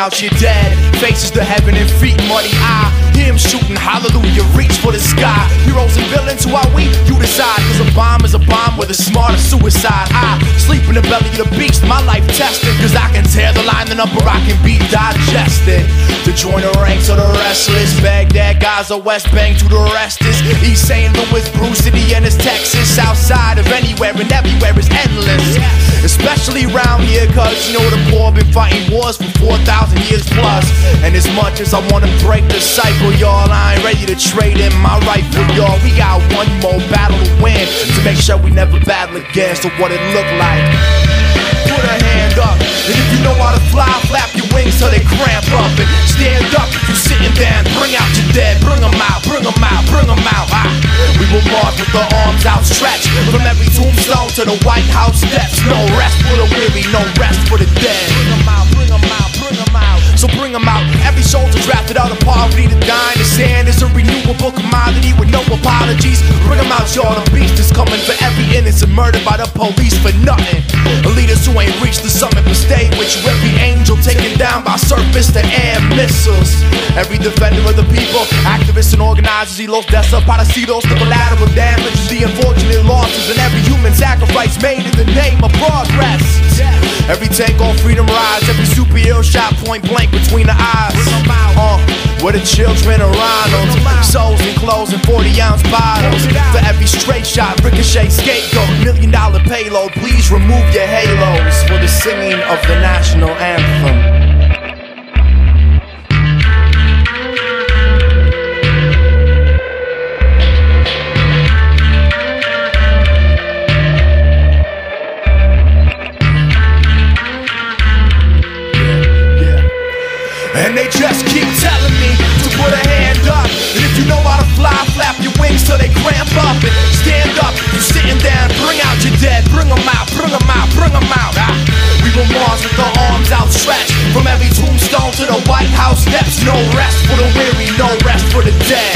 out your dead. Faces to heaven and feet muddy. I him shooting hallelujah, reach for the sky. Heroes and villains, who are we? You decide. Cause a bomb is a bomb a smart suicide. I sleep in the belly of the beast, my life tested. Cause I can tear the line, the number I can be digested. To join the ranks of the restless. Gaza, West Bank to the rest is East St. Louis, Brick City, and it's Texas. Outside of anywhere and everywhere is endless. Especially around here, cause you know the poor been fighting wars for 4,000 years plus. And as much as I wanna break the cycle, y'all, I ain't ready to trade in my rifle, y'all. We got one more battle to win to make sure we never battle again. So what it look like? Put a hand up, and if you know how to fly, flap your wings till they cramp up. And stand up with the arms outstretched from every tombstone to the White House steps. No rest for the weary, no rest for the dead. Bring 'em out, bring 'em out, bring 'em out. So bring 'em out. Every soldier drafted out of poverty to die in the sand is a renewable commodity with no apologies. Bring 'em out, y'all. The beast is coming for every innocent murdered by the police for nothing. Leaders who ain't reached the summit but stay with you. Every angel taken down by surface to air missiles. Every defender of the people, activists and organizers, los desaparecidos, the collateral damage, the unfortunate losses, and every human sacrifice made in the name of progress. Every tank on freedom rise, every superhero shot point blank between the eyes. Uh, where the children are Ronalds, souls in clothes and 40 ounce bottles. For every straight shot, ricochet scapegoat, million dollar payload. Please remove your halos for the singing of the national anthem. Steps. No rest for the weary, no rest for the dead.